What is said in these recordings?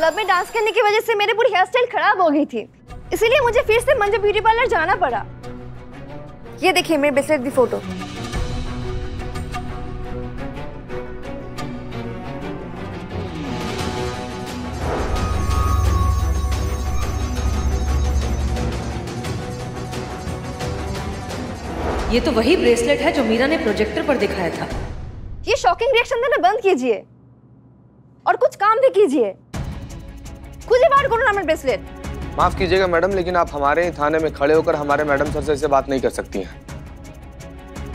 Club में dance करने की वजह से मेरे पूरी हेयर स्टाइल खराब हो गई थी। इसीलिए मुझे फिर से मंजू ब्यूटी पार्लर जाना पड़ा। ये देखिए मेरे ब्रेसलेट की फ़ोटो ये तो वही ब्रेसलेट है जो मीरा ने प्रोजेक्टर पर दिखाया था। ये शॉकिंग रिएक्शन देना बंद कीजिए। और कुछ काम भी कीजिए। खुद ही बाहर करो ना ब्रेसलेट। माफ़ कीजिएगा मैडम, लेकिन आप हमारे ही थाने में खड़े होकर हमारे मैडम सर से ऐसे बात नहीं कर सकती हैं।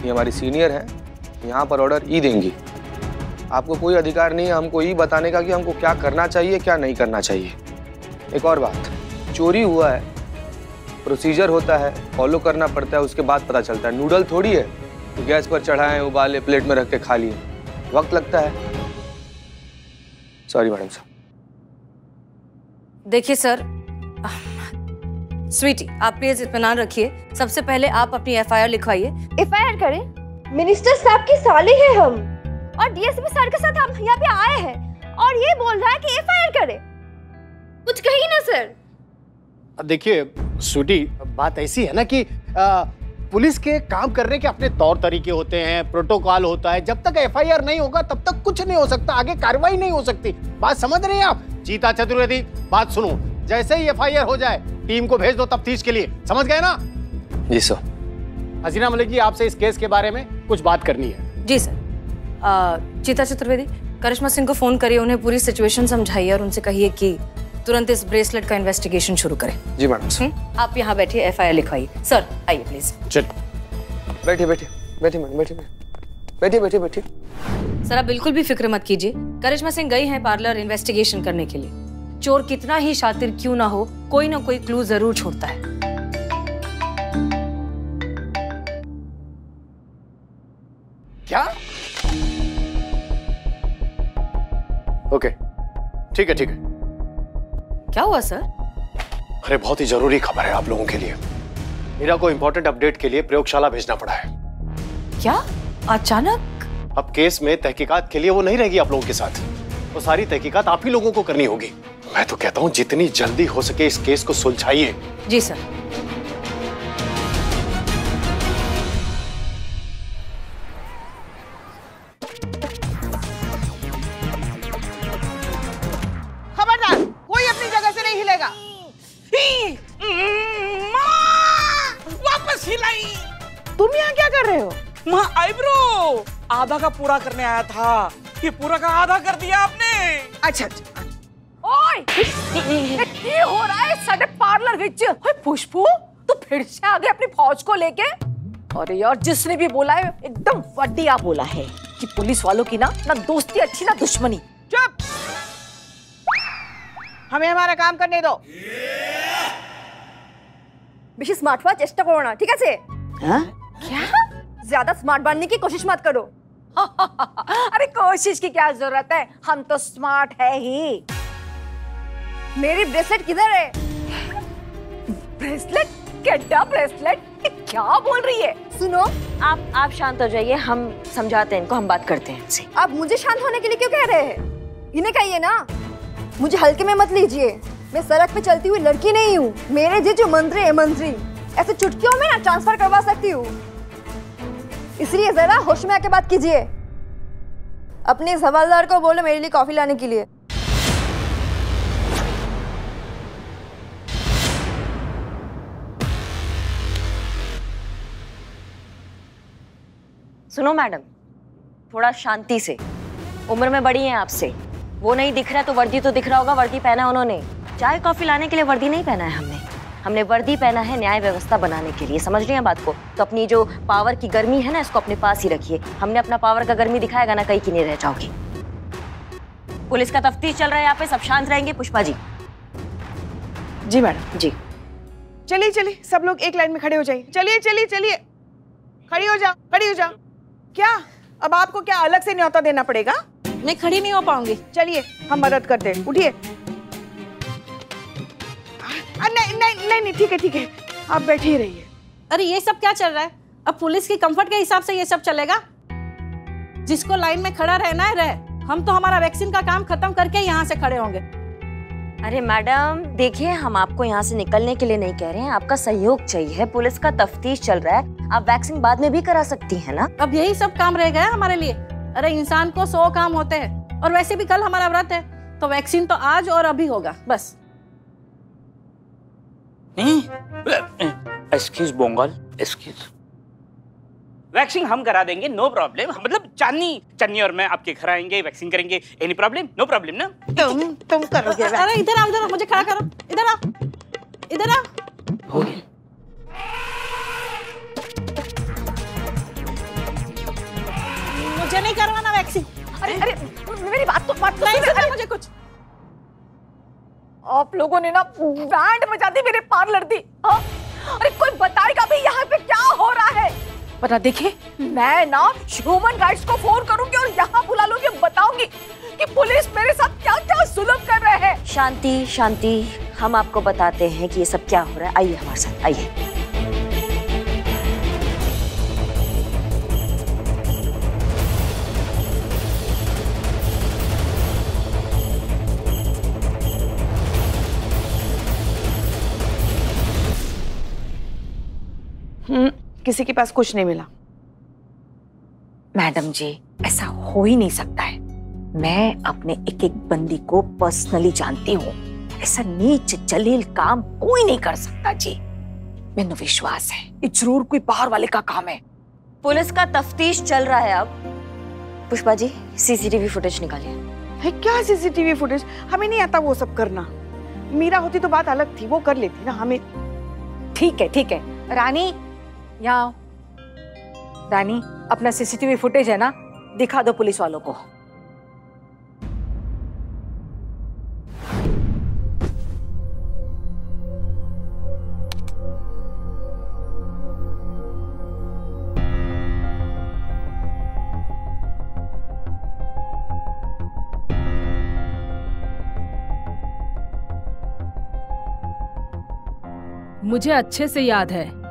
ये हमारी सीनियर है, यहाँ पर ऑर्डर ई देंगी। आपको कोई अधिकार नहीं है हमको ई बताने का कि हमको क्या करना चाहिए, क्या नहीं करना चाहिए। एक और बात, चोरी हुआ है प्रोसीजर होता है फॉलो करना पड़ता है, उसके बाद पता चलता है। नूडल थोड़ी है तो गैस पर चढ़ाएँ, उबाले प्लेट में रख के खा लिए। वक्त लगता है। सॉरी मैडम साहब देखिए सर स्वीटी आप प्लीज़ इतमान रखिए। सबसे पहले आप अपनी एफआईआर लिखवाइए। एफ़ आई आर करें? मिनिस्टर साहब की साले हैं हम। और डीएसपी सर के साथ हम यहाँ पे आए हैं। और ये बोल रहा है कि एफ़ आई आर करे। कुछ कही ना सर। देखिए स्वीटी बात ऐसी है ना कि आ, पुलिस के काम करने के अपने तौर तरीके होते हैं प्रोटोकॉल होता है। जब तक एफआईआर नहीं होगा तब तक कुछ नहीं हो सकता। आगे कार्रवाई नहीं हो सकती। बात समझ रहे हैं आप? चीता चतुर्वेदी बात सुनो। जैसे ही एफआईआर हो जाए टीम को भेज दो तफ्तीश के लिए। समझ गए ना? जी सर। हसीना मलिक जी आपसे इस केस के बारे में कुछ बात करनी है। जी सर। आ, चीता चतुर्वेदी करिश्मा सिंह को फ़ोन करिए उन्हें पूरी सिचुएशन समझाइए और उनसे कहिए कि तुरंत इस ब्रेसलेट का इन्वेस्टिगेशन शुरू करें। जी मैडम सर। हम्म? आप यहाँ बैठिए एफआईआर लिखवाइए। सर आइए प्लीज़। बैठिए बैठिए बैठिए मैडम बैठिए बैठिए बैठिए बैठिए। सर आप बिल्कुल भी फ़िक्र मत कीजिए। करिश्मा सिंह गई हैं पार्लर इन्वेस्टिगेशन करने के लिए। चोर कितना ही शातिर क्यों ना हो कोई ना कोई क्लू ज़रूर छोड़ता है। क्या? ओके ठीक है ठीक है। क्या हुआ सर अरे बहुत ही ज़रूरी खबर है आप लोगों के लिए। मीरा को इंपॉर्टेंट अपडेट के लिए प्रयोगशाला भेजना पड़ा है। क्या? अचानक? अब केस में तहकीकात के लिए वो नहीं रहेगी आप लोगों के साथ। वो सारी तहकीकात आप ही लोगों को करनी होगी। मैं तो कहता हूँ, जितनी जल्दी हो सके इस केस को सुलझाइए। जी सर। आधा का पूरा करने आया था ये पूरा का आधा कर दिया आपने अच्छा अच्छा ओए ये की हो रहा है साडे पार्लर विच ओए पुष्पू तू फिर से आ गई अपनी फौज को लेके अरे यार जिसने भी बोला है एकदम वड्डिया बोला है कि पुलिस वालों की ना ना दोस्ती अच्छी ना दुश्मनी चुप हमें हमारा काम करने दो বেশি স্মার্ট হওয়ার চেষ্টা করো না ঠিক আছে हाँ? क्या ज्यादा स्मार्ट बनने की कोशिश मत करो अरे कोशिश की क्या ज़रूरत है? हम तो स्मार्ट है ही। मेरी ब्रेसलेट किधर है? ब्रेसलेट केडा ब्रेसलेट क्या बोल रही है? सुनो। आप आप शांत हो जाइए हम समझाते हैं इनको हम बात करते हैं। आप मुझे शांत होने के लिए क्यों कह रहे हैं? इन्हें कहिए ना। मुझे हल्के में मत लीजिए। मैं सड़क पे चलती हुई लड़की नहीं हूँ। मेरे जी जो मंत्री है मंत्री। ऐसे चुटकियों में ना ट्रांसफ़र करवा सकती हूँ। इसलिए जरा होश में आके बात कीजिए। अपने इस हवलदार को बोलो मेरे लिए कॉफ़ी लाने के लिए। सुनो मैडम, थोड़ा शांति से। उम्र में बड़ी हैं आपसे। वो नहीं दिख रहा तो वर्दी तो दिख रहा होगा, वर्दी पहना उन्होंने। चाय कॉफ़ी लाने के लिए वर्दी नहीं पहना है हमने। हमने वर्दी पहना है न्याय व्यवस्था बनाने के लिए समझ रही हैं बात को? तो अपनी जो पावर की गर्मी है ना इसको अपने पास ही रखिए। हमने अपना पावर का गर्मी दिखाएगा ना कहीं की नहीं रह जाओगी। पुलिस का तफ्तीश चल रहा है यहाँ पे सब शांत रहेंगे। पुष्पा जी। जी मैडम। जी। चलिए चलिए सब लोग एक लाइन में खड़े हो जाइए। चलिए चलिए चलिए। खड़ी हो जाओ खड़ी हो जाओ। क्या? अब आपको क्या अलग से न्योता देना पड़ेगा? मैं खड़ी नहीं हो पाऊँगी। चलिए हम मदद करते हैं। उठिए। नहीं नहीं नहीं नहीं ठीक है ठीक है। आप बैठे ही रहिए। अरे ये सब क्या चल रहा है? अब पुलिस की कंफर्ट के हिसाब से ये सब चलेगा? जिसको लाइन में खड़ा रहना है रहे। हम तो हमारा वैक्सीन का काम खत्म करके यहाँ से खड़े होंगे। अरे मैडम देखिए हम आपको यहाँ से निकलने के लिए नहीं कह रहे हैं। आपका सहयोग चाहिए पुलिस का तफ्तीश चल रहा है। आप वैक्सीन बाद में भी करा सकती हैं ना? अब यही सब काम रह गया हमारे लिए। अरे इंसान को सौ काम होते हैं और वैसे भी कल हमारा व्रत है तो वैक्सीन तो आज और अभी होगा बस। एक्सक्यूज बोंगल एक्सक्यूज वैक्सीन हम करा देंगे नो प्रॉब्लम मतलब चांदनी चांदनी और मैं आपके घर आएँगे वैक्सीन करेंगे एनी प्रॉब्लम नो प्रॉब्लम ना? तुम तुम करोगे अरे इधर आओ इधर मुझे खड़ा करो। इधर आओ इधर आओ। हो गया। मुझे नहीं करवाना वैक्सीन अरे अरे मेरी बात तो बात तो नहीं। मुझे कुछ। आप लोगों ने ना बैंड बजा दी मेरे पार्लर दी हाँ? अरे कोई बताएगा भी यहाँ पे क्या हो रहा है? पता देखे मैं ना ह्यूमन राइट्स को फ़ोन करूँगी और यहाँ बुला लूँगी, बताऊँगी कि पुलिस मेरे साथ क्या क्या जुल्म कर रहे हैं। शांति शांति, हम आपको बताते हैं कि ये सब क्या हो रहा है। आइए हमारे साथ, आइए। किसी के पास कुछ नहीं मिला। मैडम जी ऐसा हो ही नहीं सकता है। मैं अपने एक एक बंदी को पर्सनली जानती हूँ। ऐसा नीच जलील काम कोई नहीं कर सकता जी। मैंने विश्वास है ये ज़रूर कोई बाहर वाले का काम है। पुलिस का तफ्तीश चल रहा है अब। पुष्पा जी सीसीटीवी फुटेज निकालिए। है क्या सीसीटीवी फुटेज हमें नहीं आता वो सब करना। मीरा होती तो बात अलग थी वो कर लेती ना हमें। ठीक है ठीक है। रानी यहाँ आओ। रानी, अपना सीसीटीवी फुटेज है ना, दिखा दो पुलिस वालों को मुझे अच्छे से याद है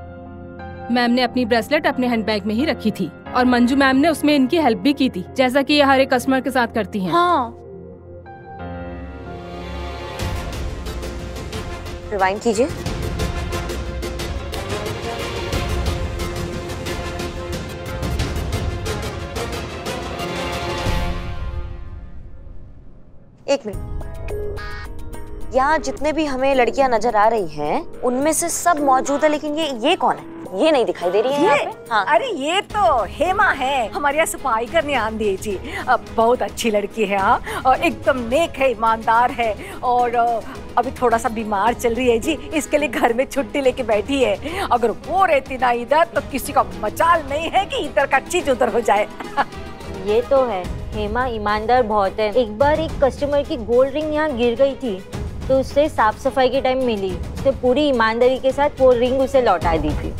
मैम ने अपनी ब्रेसलेट अपने हैंडबैग में ही रखी थी और मंजू मैम ने उसमें इनकी हेल्प भी की थी जैसा कि ये हर एक कस्टमर के साथ करती हैं। हाँ। रिवाइंड कीजिए। एक मिनट। यहाँ जितने भी हमें लड़कियाँ नज़र आ रही हैं उनमें से सब मौजूद है लेकिन ये ये कौन है? ये नहीं दिखाई दे रही है यहाँ पे? हाँ। अरे ये तो हेमा है। हमारे यहाँ सफ़ाई करने आंधी जी। अब बहुत अच्छी लड़की है हाँ। और एकदम नेक है ईमानदार है। और अभी थोड़ा सा बीमार चल रही है जी। इसके लिए घर में छुट्टी लेके बैठी है। अगर वो रहती ना इधर तो किसी का मचाल नहीं है कि इधर का चीज़ उधर हो जाए। ये तो है। हेमा ईमानदार बहुत है। एक बार एक कस्टमर की गोल्ड रिंग यहाँ गिर गई थी तो उससे साफ़ सफ़ाई के टाइम मिली। तो पूरी ईमानदारी के साथ वो रिंग उसे लौटा दी थी।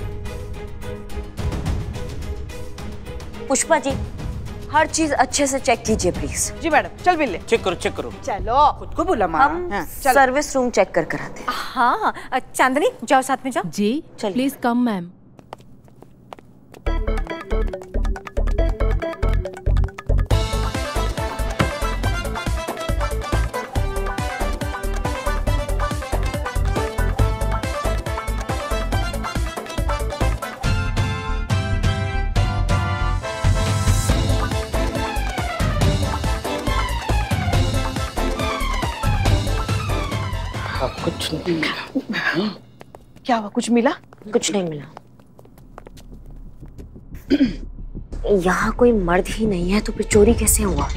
पुष्पा जी हर चीज़ अच्छे से चेक कीजिए प्लीज़ जी मैडम चल बिल्ले चेक करो चेक करो। चलो। खुद को बोला मारा। हम हाँ, सर्विस रूम चेक कर कराते हाँ। चांदनी जाओ साथ में जाओ। जी चलिए। प्लीज़ कम मैम कुछ नहीं क्या हुआ? कुछ मिला? कुछ नहीं मिला। यहाँ कोई मर्द ही नहीं है तो फिर चोरी कैसे हुआ?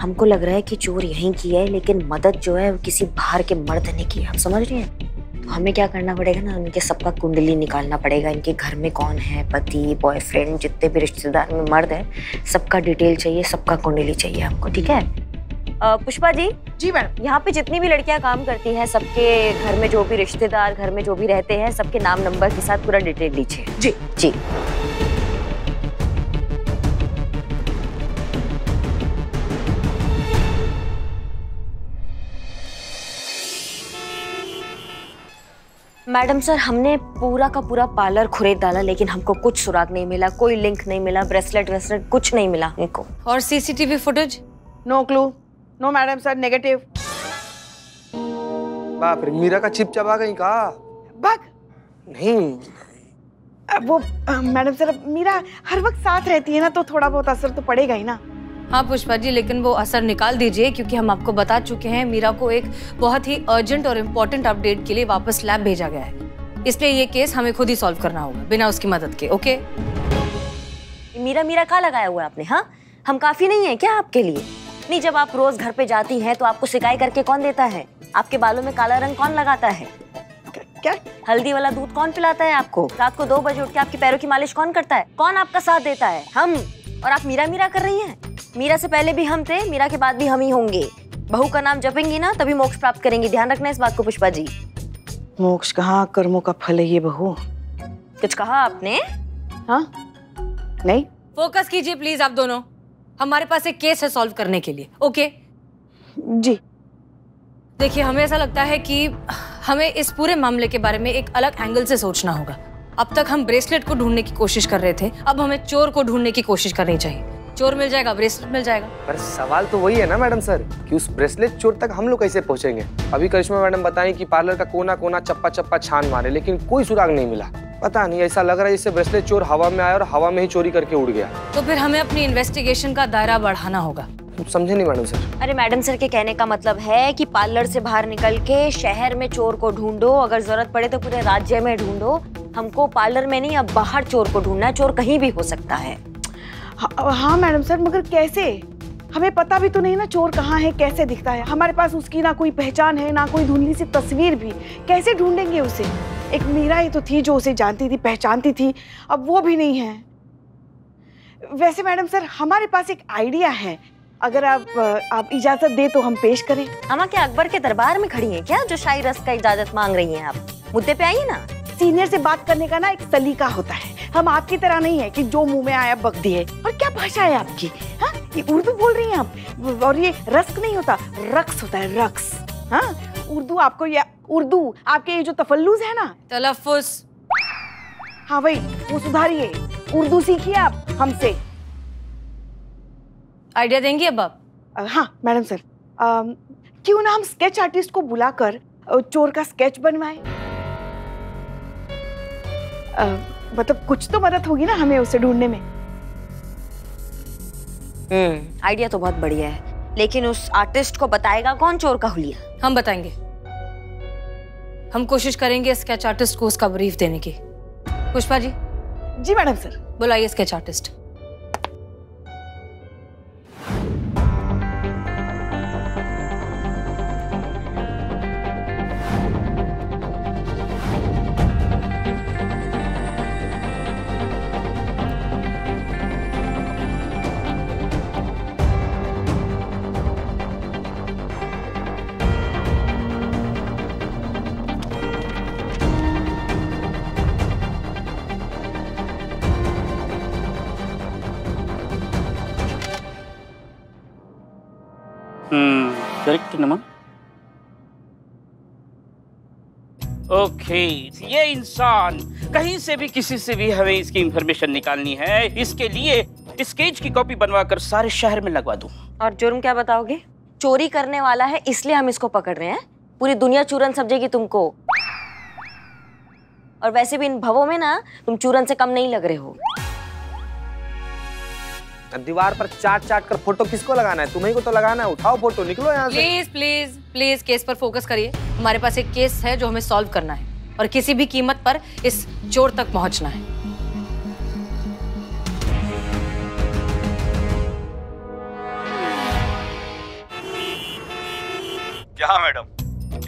हमको लग रहा है कि चोर यहीं की है लेकिन मदद जो है वो किसी बाहर के मर्द ने की है। आप समझ रहे हैं? तो हमें क्या करना पड़ेगा ना? उनके सबका कुंडली निकालना पड़ेगा। इनके घर में कौन है? पति बॉयफ्रेंड जितने भी रिश्तेदार में मर्द है सबका डिटेल चाहिए सबका कुंडली चाहिए हमको ठीक है? पुष्पा जी? जी मैडम। यहाँ पे जितनी भी लड़कियाँ काम करती हैं सबके घर में जो भी रिश्तेदार घर में जो भी रहते हैं सबके नाम नंबर के साथ पूरा डिटेल लीजिए जी। जी। मैडम सर हमने पूरा का पूरा पार्लर खुरेद डाला लेकिन हमको कुछ सुराग नहीं मिला कोई लिंक नहीं मिला ब्रेसलेट ब्रेसलेट कुछ नहीं मिला। हमको और CCTV footage? No clue no madam sir negative बाप रे मीरा का चिप चबा गई का? भाग नहीं। वो मैडम सर मीरा हर वक्त साथ रहती है ना तो थोड़ा बहुत असर तो पड़ेगा ही ना। हाँ पुष्पा जी लेकिन वो असर निकाल दीजिए क्योंकि हम आपको बता चुके हैं मीरा को एक बहुत ही अर्जेंट और इम्पोर्टेंट अपडेट के लिए वापस लैब भेजा गया है। इसलिए ये केस हमें खुद ही सॉल्व करना होगा बिना उसकी मदद के ओके मीरा मीरा का लगाया हुआ है आपने हाँ? हम काफ़ी नहीं है क्या आपके लिए? नहीं जब आप रोज घर पे जाती हैं तो आपको सिकाई करके कौन देता है? आपके बालों में काला रंग कौन लगाता है? क्या? हल्दी वाला दूध कौन पिलाता है आपको? रात को दो बजे उठ के आपके पैरों की मालिश कौन करता है? कौन आपका साथ देता है? हम। और आप मीरा मीरा कर रही हैं? मीरा से पहले भी हम थे मीरा के बाद भी हम ही होंगे। बहू का नाम जपेंगी ना तभी मोक्ष प्राप्त करेंगी। ध्यान रखना इस बात को पुष्पा जी। मोक्ष कहाँ कर्मों का फल है ये बहू? कुछ कहा आपने? हाँ? नहीं? फोकस कीजिए प्लीज़ आप दोनों। हमारे पास एक केस है सॉल्व करने के लिए ओके? जी। देखिए हमें ऐसा लगता है कि हमें इस पूरे मामले के बारे में एक अलग एंगल से सोचना होगा। अब तक हम ब्रेसलेट को ढूँढने की कोशिश कर रहे थे अब हमें चोर को ढूँढने की कोशिश करनी चाहिए। चोर मिल जाएगा ब्रेसलेट मिल जाएगा। पर सवाल तो वही है ना मैडम सर कि उस ब्रेसलेट चोर तक हम लोग कैसे पहुँचेंगे? अभी करिश्मा मैडम बताएँ कि पार्लर का कोना कोना चप्पा चप्पा छान मारे लेकिन कोई सुराग नहीं मिला। पता नहीं ऐसा लग रहा है जैसे ब्रेसलेट चोर हवा में आया और हवा में ही चोरी करके उड़ गया। तो फिर हमें अपनी इन्वेस्टिगेशन का दायरा बढ़ाना होगा। समझे नहीं मैडम सर। अरे मैडम सर के कहने का मतलब है कि पार्लर से बाहर निकल के शहर में चोर को ढूंढो अगर ज़रूरत पड़े तो पूरे राज्य में ढूंढो। हमको पार्लर में नहीं अब बाहर चोर को ढूंढना है चोर कहीं भी हो सकता है। हाँ हाँ मैडम सर, मगर कैसे? हमें पता भी तो नहीं ना चोर कहाँ है, कैसे दिखता है। हमारे पास उसकी ना कोई पहचान है, ना कोई धुंधली सी तस्वीर भी। कैसे ढूंढेंगे उसे? एक मीरा ही तो थी जो उसे जानती थी, पहचानती थी। अब वो भी नहीं है। वैसे मैडम सर, हमारे पास एक आइडिया है। अगर आप आप इजाज़त दे तो हम पेश करें। हम क्या अकबर के दरबार में खड़ी हैं क्या, जो शाही रस का इजाज़त मांग रही हैं आप? मुद्दे पे आइए ना। सीनियर से बात करने का ना एक सलीका होता है। हम आपकी तरह नहीं है कि जो मुँह में आया बक दिए। और क्या भाषा है आपकी? हाँ? ये उर्दू बोल रही हैं आप? और ये रस्क नहीं होता रक्स होता है रक्स। हाँ? उर्दू आपको ये उर्दू आपके ये जो तफल्लुज है ना। तलफुज हाँ भाई वो सुधारिए। उर्दू सीखिए आप हमसे। आइडिया देंगी अब आप? हाँ मैडम सर। क्यों ना हम स्केच आर्टिस्ट को बुलाकर चोर का स्केच बनवाए? मतलब कुछ तो मदद होगी ना हमें उसे ढूँढने में। हम्म आइडिया तो बहुत बढ़िया है लेकिन उस आर्टिस्ट को बताएगा कौन चोर का हुलिया? हम बताएँगे। हम कोशिश करेंगे स्केच आर्टिस्ट को उसका ब्रीफ देने की। पुष्पा जी? जी मैडम सर। बुलाइए स्केच आर्टिस्ट। करेक्ट नमा ओके ये इंसान कहीं से भी किसी से भी हमें इसकी इंफॉर्मेशन निकालनी है इसके लिए स्केच की कॉपी बनवाकर सारे शहर में लगवा दूँ। और जुर्म क्या बताओगे? चोरी करने वाला है इसलिए हम इसको पकड़ रहे हैं। पूरी दुनिया चूरन समझेगी तुमको। और वैसे भी इन भवों में ना तुम चूरन से कम नहीं लग रहे हो। दीवार पर चाट चाट कर फ़ोटो किसको लगाना है? तुम्हें को तो लगाना है। उठाओ फ़ोटो निकलो यहाँ से। प्लीज़ प्लीज़ प्लीज़ केस पर फोकस करिए। हमारे पास एक केस है जो हमें सॉल्व करना है और किसी भी कीमत पर इस चोर तक पहुँचना है। क्या मैडम?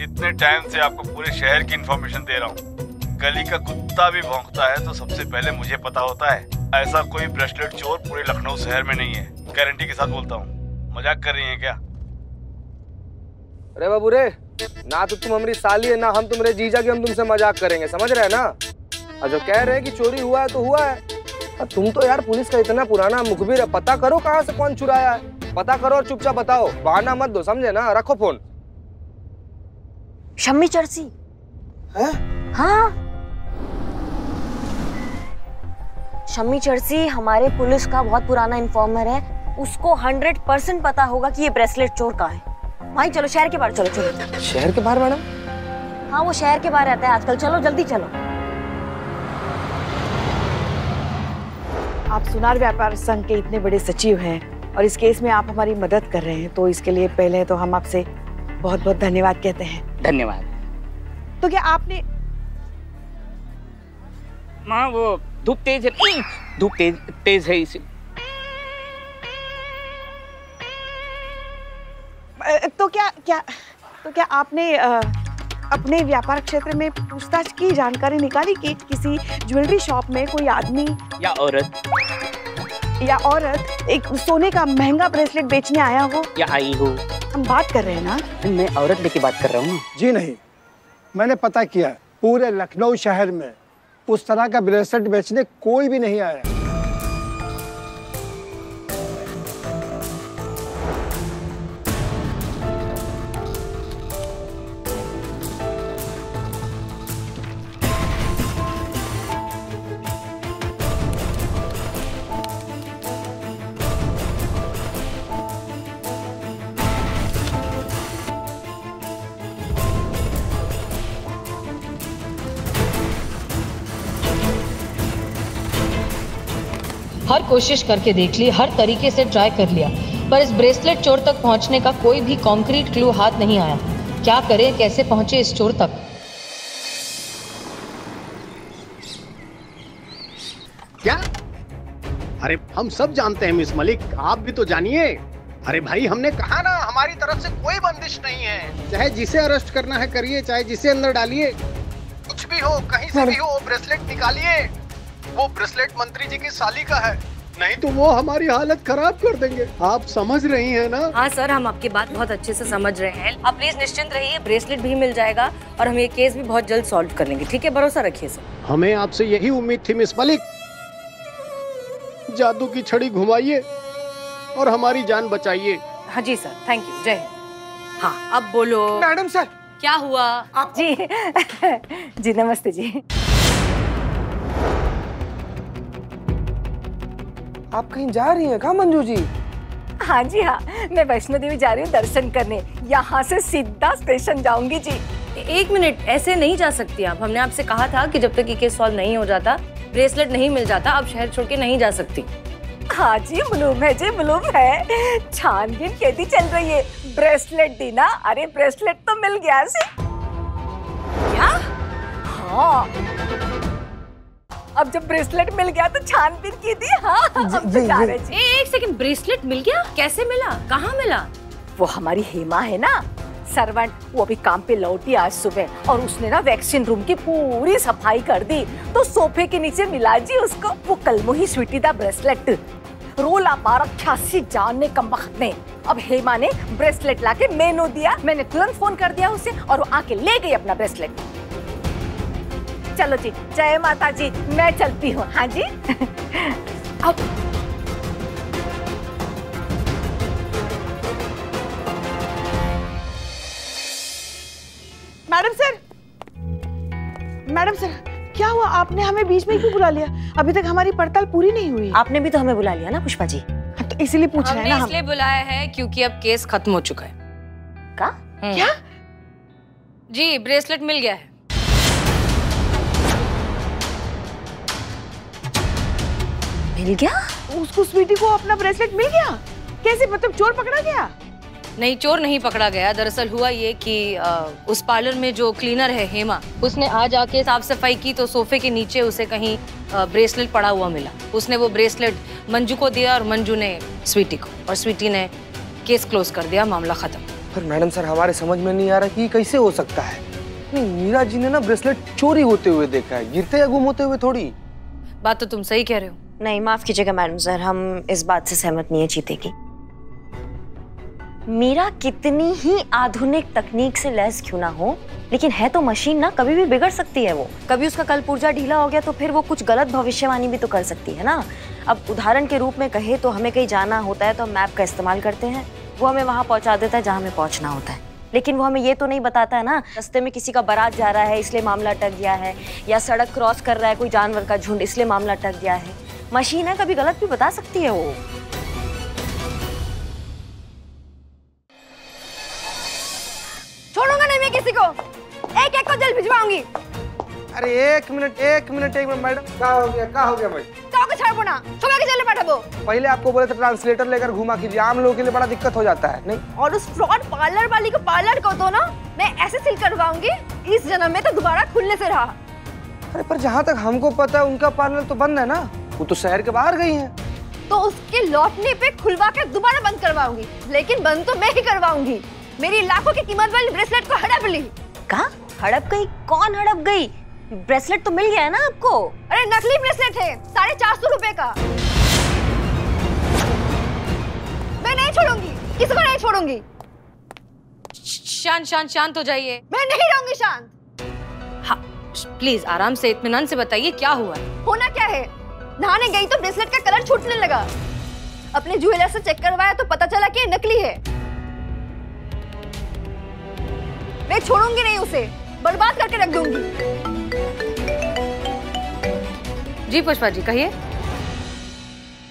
इतने टाइम से आपको पूरे शहर की इंफॉर्मेशन दे रहा हूँ। गली का कुत्ता भी भौंकता है तो सबसे पहले मुझे पता होता है। ऐसा कोई ब्रेसलेट चोर पूरे लखनऊ शहर में नहीं है। गारंटी के साथ बोलता हूँ। मज़ाक कर रही हैं क्या? अरे बाबू रे ना तो तुम हमारी साली है ना हम तुम्हारे जीजा की हम तुमसे मज़ाक करेंगे समझ रहे हैं ना? और जो कह रहे हैं कि चोरी हुआ है तो हुआ है। और तुम तो यार पुलिस का इतना पुराना मुखबिर है पता करो कहाँ से कौन चुराया है? पता करो और चुपचाप बताओ बहाना मत दो समझे ना? रखो फ़ोन। शम्मी चर्सी है? हाँ। शम्मी चर्सी हमारे पुलिस का बहुत पुराना इन्फॉर्मर है। उसको हंड्रेड परसेंट पता होगा कि ये ब्रेसलेट चोर का है। भाई चलो शहर के बाहर चलो चलो। शहर के बाहर मैडम? हाँ वो शहर के बाहर रहता है आजकल। चलो जल्दी चलो। आप सुनार व्यापार संघ के इतने बड़े सचिव हैं और इस केस में आप हमारी मदद कर रहे हैं तो इसके लिए पहले तो हम आपसे बहुत बहुत धन्यवाद कहते हैं। धन्यवाद। तो क्या आपने माँ वो धूप तेज है! धूप तेज तेज है इसे। तो क्या क्या तो क्या आपने अ, अपने व्यापार क्षेत्र में पूछताछ की जानकारी निकाली कि किसी ज्वेलरी शॉप में कोई आदमी या औरत। या औरत एक सोने का महँगा ब्रेसलेट बेचने आया हो? या आई हो। हम बात कर रहे हैं ना? मैं औरत लेके बात कर रहा हूँ जी नहीं मैंने पता किया पूरे लखनऊ शहर में उस तरह का ब्रेसलेट बेचने कोई भी नहीं आया। हर कोशिश करके देख ली हर तरीके से ट्राई कर लिया। पर इस ब्रेसलेट चोर तक पहुँचने का कोई भी कॉन्क्रीट क्लू हाथ नहीं आया। क्या करें कैसे पहुँचे इस चोर तक? क्या? अरे हम सब जानते हैं मिस मलिक आप भी तो जानिए। अरे भाई हमने कहा ना हमारी तरफ़ से कोई बंदिश नहीं है। चाहे जिसे अरेस्ट करना है करिए चाहे जिसे अंदर डालिए। कुछ भी हो कहीं से भी हो ब्रेसलेट निकालिए। वो ब्रेसलेट मंत्री जी की साली का है। नहीं तो वो हमारी हालत खराब कर देंगे। आप समझ रही हैं ना? हाँ सर हम आपकी बात बहुत अच्छे से समझ रहे हैं। आप प्लीज़ निश्चिंत रहिए ब्रेसलेट भी मिल जाएगा और हम ये केस भी बहुत जल्द सॉल्व कर लेंगे। ठीक है भरोसा रखिए सर। हमें आपसे यही उम्मीद थी मिस मलिक। जादू की छड़ी घुमाइए और हमारी जान बचाइए। हाँ जी सर। थैंक यू जय हिंद। हाँ अब बोलो। Madam sir. क्या हुआ? आप जी। जी नमस्ते जी। आप कहीं जा रही हैं कहाँ मंजू जी? हाँ जी हाँ मैं वैष्णो देवी जा रही हूँ दर्शन करने। यहाँ से सीधा स्टेशन जाऊँगी जी। एक मिनट ऐसे नहीं जा सकती आप। हमने आपसे कहा था कि जब तक ये केस सॉल्व नहीं हो जाता ब्रेसलेट नहीं मिल जाता आप शहर छोड़ के नहीं जा सकती। हाँ जी मालूम है जी मालूम है। छानबीन कैदी चल रही है। ब्रेसलेट दी ना? अरे ब्रेसलेट तो मिल गया सी क्या? हाँ। अब जब ब्रेसलेट मिल गया तो छानबीन की दी हाँ अब तो जा रहे जी ए, एक सेकंड ब्रेसलेट मिल गया? कैसे मिला? कहाँ मिला? वो हमारी हेमा है ना सर्वेंट वो अभी काम पे लौटी आज सुबह और उसने ना वैक्सीन रूम की पूरी सफ़ाई कर दी। तो सोफे के नीचे मिला जी उसको वो कलमो ही स्वीटी दा ब्रेसलेट रोला पारा छियासी जानने का वक्त ने अब हेमा ने ब्रेसलेट लाके मेनू दिया मैंने तुरंत फ़ोन कर दिया उसे और वो आके ले गई अपना ब्रेसलेट चलो जी जय माता जी मैं चलती हूँ। हाँ जी? अब मैडम सर मैडम सर क्या हुआ? आपने हमें बीच में क्यों बुला लिया? अभी तक हमारी पड़ताल पूरी नहीं हुई। आपने भी तो हमें बुला लिया ना पुष्पा जी? तो इसीलिए पूछ रहे हैं ना हम। इसलिए बुलाया है क्योंकि अब केस खत्म हो चुका है। का? क्या? जी ब्रेसलेट मिल गया है। मिल गया? उसको स्वीटी को अपना ब्रेसलेट मिल गया? कैसे मतलब चोर पकड़ा गया? नहीं चोर नहीं पकड़ा गया। दरअसल हुआ ये कि अ, उस पार्लर में जो क्लीनर है हेमा उसने आज आके साफ़ सफ़ाई की तो सोफे के नीचे उसे कहीं अ, ब्रेसलेट पड़ा हुआ मिला। उसने वो ब्रेसलेट मंजू को दिया और मंजू ने स्वीटी को और स्वीटी ने केस क्लोज कर दिया मामला खत्म। पर मैडम सर हमारे समझ में नहीं आ रहा कि कैसे हो सकता है। नहीं मीरा जी ने ना ब्रेसलेट चोरी होते हुए देखा है गिरते या गुम होते हुए थोड़ी। बात तो तुम सही कह रहे हो। नहीं, माफ़ कीजिएगा, मैडम सर, हम इस बात से सहमत नहीं है, चीते की। मीरा कितनी ही आधुनिक तकनीक से लैस क्यों ना हो, लेकिन है तो मशीन ना, कभी भी बिगड़ सकती है वो। कभी उसका कल पुर्जा ढीला हो गया तो फिर वो कुछ गलत भविष्यवाणी भी तो कर सकती है ना? अब उदाहरण के रूप में कहे तो हमें कहीं जाना होता है तो हम मैप का इस्तेमाल करते हैं, वो हमें वहाँ पहुँचा देता है जहाँ हमें पहुँचना होता है। लेकिन वो हमें ये तो नहीं बताता है ना, रस्ते में किसी का बारात जा रहा है, इसलिए मामला अटक गया है, या सड़क क्रॉस कर रहा है, कोई जानवर का झुंड, इसलिए मामला अटक गया है। मशीन है कभी गलत भी बता सकती है वो छोड़ूंगा नहीं मैं किसी को एक एक को जेल भिजवाऊंगी अरे एक मिनट एक मिनट एक मिनट मैडम क्या हो गया क्या हो गया मैडम काके ছাড়বো না সবাইকে জেলে পাঠাবো पहले आपको बोले थे ट्रांसलेटर लेकर घुमा कीजिए आम लोगों के लिए बड़ा दिक्कत हो जाता है नहीं और उस फ्रॉड पार्लर वाली को पार्लर को दो ना मैं ऐसे सील करवाऊंगी इस जन्म में तो दोबारा खुलने से रहा अरे पर जहाँ तक हमको पता है उनका पार्लर तो बंद है ना वो तो शहर के बाहर गई है। तो उसके लौटने पे खुलवा कर दोबारा बंद करवाऊँगी। लेकिन बंद तो मैं ही करवाऊँगी। मेरी लाखों की कीमत वाली ब्रेसलेट को हड़प ली। कहा? हड़प गई? कौन हड़प गई? ब्रेसलेट तो मिल गया है ना आपको? अरे नकली ब्रेसलेट है। साढ़े चार सौ रूपए का। मैं नहीं छोड़ूँगी। किसी को नहीं छोड़ूँगी? शांत शांत शांत हो जाइए। मैं नहीं रहूँगी शांत। हाँ प्लीज़ आराम से इतमान से बताइए क्या हुआ? है होना क्या है? नहाने गई तो ब्रेसलेट का कलर छूटने लगा। अपने ज्वेलर से चेक करवाया तो पता चला कि ये नकली है। मैं छोड़ूँगी नहीं उसे बर्बाद करके रख दूँगी। जी पुष्पा जी कहिए।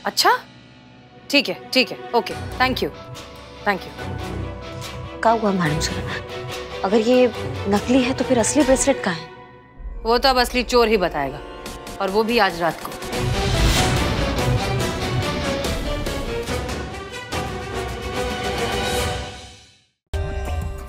अच्छा? ठीक है ठीक है okay thank you thank you क्या हुआ मैडम सर अगर ये नकली है तो फिर असली ब्रेसलेट कहाँ है? वो तो अब असली चोर ही बताएगा और वो भी आज रात को।